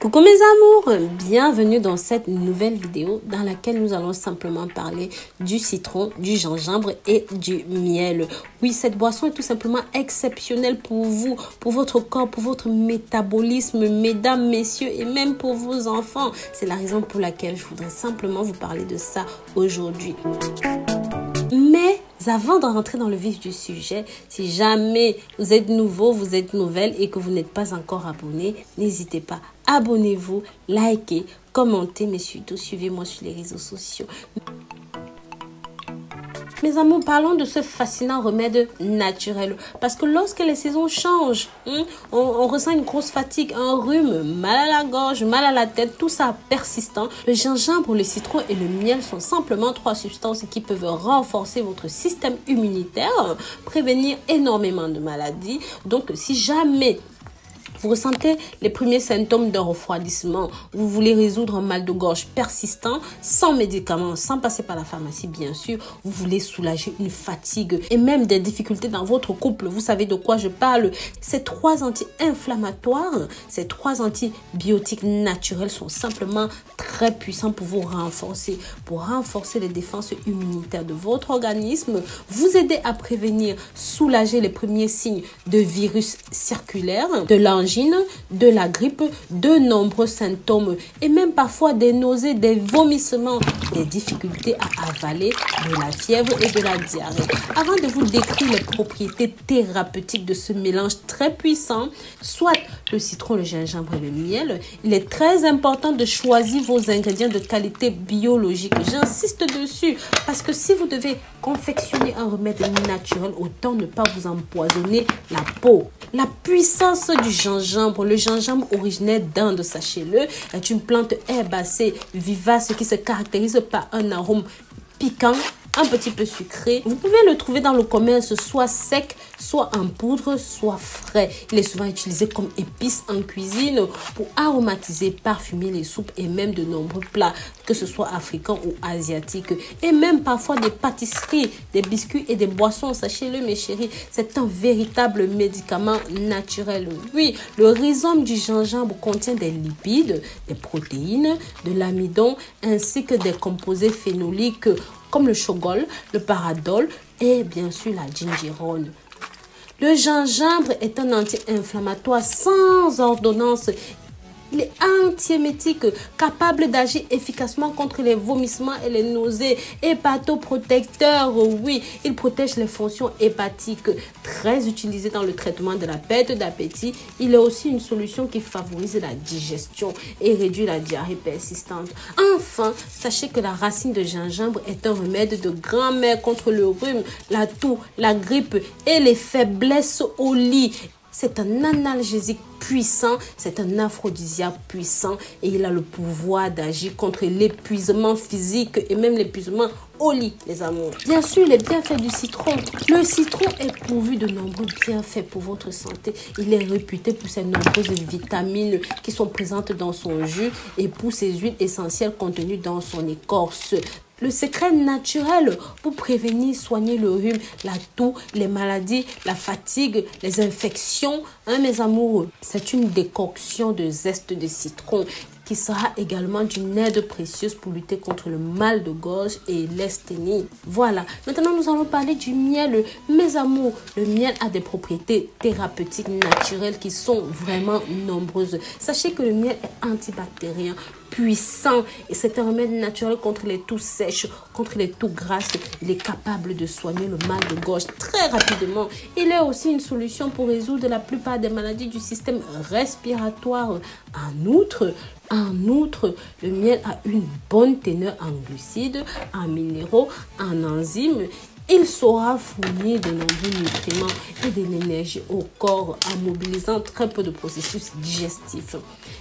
Coucou mes amours, bienvenue dans cette nouvelle vidéo dans laquelle nous allons simplement parler du citron, du gingembre et du miel. Oui, cette boisson est tout simplement exceptionnelle pour vous, pour votre corps, pour votre métabolisme, mesdames, messieurs et même pour vos enfants. C'est la raison pour laquelle je voudrais simplement vous parler de ça aujourd'hui. Mais avant de rentrer dans le vif du sujet, si jamais vous êtes nouveau, vous êtes nouvelle et que vous n'êtes pas encore abonné, n'hésitez pas, abonnez-vous, likez, commentez, mais surtout suivez-moi sur les réseaux sociaux. Mes amours, parlons de ce fascinant remède naturel. Parce que lorsque les saisons changent, hein, on, ressent une grosse fatigue, un rhume, mal à la gorge, mal à la tête, tout ça persistant. Le gingembre, le citron et le miel sont simplement trois substances qui peuvent renforcer votre système immunitaire, prévenir énormément de maladies. Donc, si jamais vous ressentez les premiers symptômes d'un refroidissement. Vous voulez résoudre un mal de gorge persistant sans médicaments, sans passer par la pharmacie, bien sûr. Vous voulez soulager une fatigue et même des difficultés dans votre couple. Vous savez de quoi je parle. Ces trois anti-inflammatoires, ces trois antibiotiques naturels sont simplement très puissants pour vous renforcer, pour renforcer les défenses immunitaires de votre organisme, vous aider à prévenir, soulager les premiers signes de virus circulaire, de de la grippe, de nombreux symptômes et même parfois des nausées, des vomissements, des difficultés à avaler, de la fièvre et de la diarrhée. Avant de vous décrire les propriétés thérapeutiques de ce mélange très puissant, soit le citron, le gingembre et le miel, il est très important de choisir vos ingrédients de qualité biologique. J'insiste dessus parce que si vous devez confectionner un remède naturel, autant ne pas vous empoisonner la peau. La puissance du gingembre, le gingembre originaire d'Inde, sachez-le, est une plante herbacée vivace qui se caractérise par un arôme piquant un petit peu sucré. Vous pouvez le trouver dans le commerce soit sec, soit en poudre, soit frais. Il est souvent utilisé comme épice en cuisine pour aromatiser, parfumer les soupes et même de nombreux plats, que ce soit africains ou asiatiques. Et même parfois des pâtisseries, des biscuits et des boissons. Sachez-le mes chéris, c'est un véritable médicament naturel. Oui, le rhizome du gingembre contient des lipides, des protéines, de l'amidon ainsi que des composés phénoliques comme le chogol, le paradol et bien sûr la gingerone. Le gingembre est un anti-inflammatoire sans ordonnance il est antiémétique, capable d'agir efficacement contre les vomissements et les nausées. Hépatoprotecteur, oui, il protège les fonctions hépatiques, très utilisé dans le traitement de la perte d'appétit. Il est aussi une solution qui favorise la digestion et réduit la diarrhée persistante. Enfin, sachez que la racine de gingembre est un remède de grand-mère contre le rhume, la toux, la grippe et les faiblesses au lit. C'est un analgésique puissant, c'est un aphrodisiaque puissant et il a le pouvoir d'agir contre l'épuisement physique et même l'épuisement au lit, les amours. Bien sûr, les bienfaits du citron. Le citron est pourvu de nombreux bienfaits pour votre santé. Il est réputé pour ses nombreuses vitamines qui sont présentes dans son jus et pour ses huiles essentielles contenues dans son écorce le secret naturel pour prévenir, soigner le rhume, la toux, les maladies, la fatigue, les infections, hein, mes amoureux. C'est une décoction de zeste de citron qui sera également d'une aide précieuse pour lutter contre le mal de gorge et l'esthénie. Voilà, maintenant nous allons parler du miel. Mes amours, le miel a des propriétés thérapeutiques naturelles qui sont vraiment nombreuses. Sachez que le miel est antibactérien, puissant et c'est un remède naturel contre les toux sèches, contre les toux grasses. Il est capable de soigner le mal de gorge très rapidement. Il est aussi une solution pour résoudre la plupart des maladies du système respiratoire. En outre, en outre, le miel a une bonne teneur en glucides, en minéraux, en enzymes il saura fournir de nombreux nutriments et de l'énergie au corps en mobilisant très peu de processus digestifs.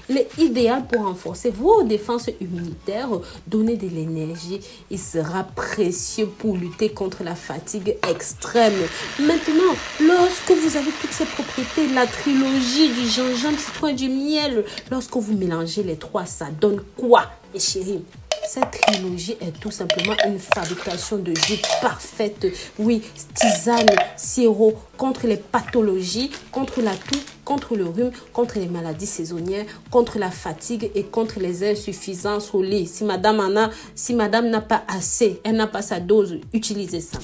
Il est idéal pour renforcer vos défenses immunitaires, donner de l'énergie. Il sera précieux pour lutter contre la fatigue extrême. Maintenant, lorsque vous avez toutes ces propriétés, la trilogie du gingembre, citron et du miel, lorsque vous mélangez les trois, ça donne quoi, mes chéris? Cette trilogie est tout simplement une fabrication de jus parfaite. Oui, tisane, sirop contre les pathologies, contre la toux, contre le rhume, contre les maladies saisonnières, contre la fatigue et contre les insuffisances au lit. Si madame en a, si madame n'a pas assez, elle n'a pas sa dose, utilisez ça.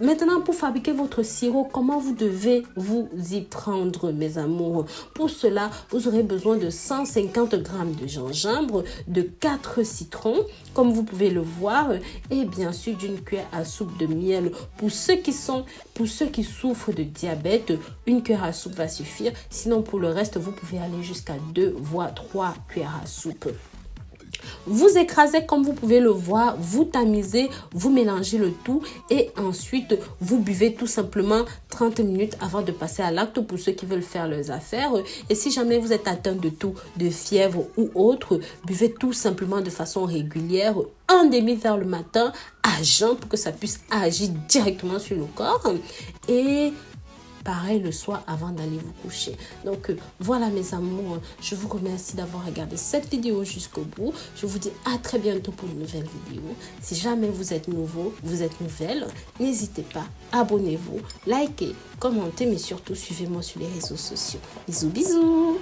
Maintenant, pour fabriquer votre sirop, comment vous devez vous y prendre, mes amours? Pour cela, vous aurez besoin de 150 g de gingembre, de 4 citrons, comme vous pouvez le voir, et bien sûr d'une cuillère à soupe de miel. Pour ceux qui sont, pour ceux qui souffrent de diabète, une cuillère à soupe va suffire. Sinon, pour le reste, vous pouvez aller jusqu'à 2 voire 3 cuillères à soupe. Vous écrasez comme vous pouvez le voir, vous tamisez, vous mélangez le tout et ensuite vous buvez tout simplement 30 minutes avant de passer à l'acte pour ceux qui veulent faire leurs affaires. Et si jamais vous êtes atteint de tout, de fièvre ou autre, buvez tout simplement de façon régulière un demi vers le matin à jeun pour que ça puisse agir directement sur le corps. Et pareil le soir avant d'aller vous coucher. Donc euh, voilà mes amours, je vous remercie d'avoir regardé cette vidéo jusqu'au bout. Je vous dis à très bientôt pour une nouvelle vidéo. Si jamais vous êtes nouveau, vous êtes nouvelle, n'hésitez pas, abonnez-vous, likez, commentez, mais surtout suivez-moi sur les réseaux sociaux. Bisous bisous